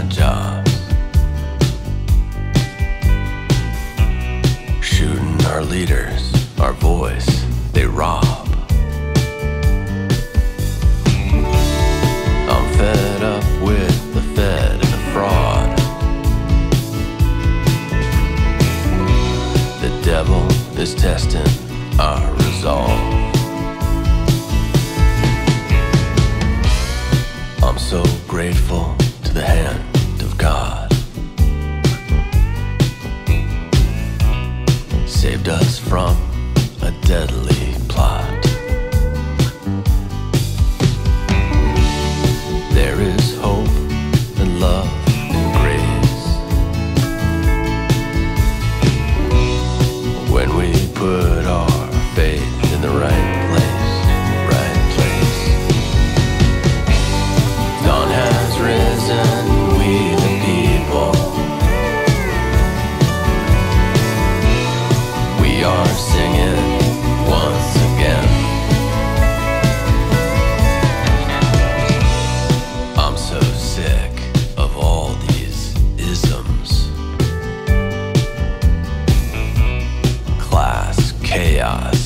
my jobs. Shooting our leaders, our voice, they rob. I'm fed up with the Fed and the fraud. The devil is testing our resolve. So grateful to the hand of God. Saved us from a deadly Yeah.